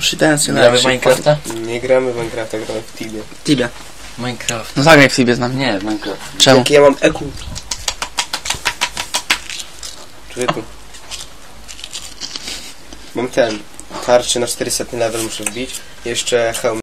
Przeczytałem sobie na Gramy w. Minecrafta? Nie gramy w Minecrafta, gramy w Tibie. Tibia. Minecraft. No tak, zagraj w Tibie z nami. Nie, w Minecraft. Czemu? Jaki ja mam EQ? Człowieku. Mam ten. Tarczy na 400 level muszę wbić. Jeszcze hełm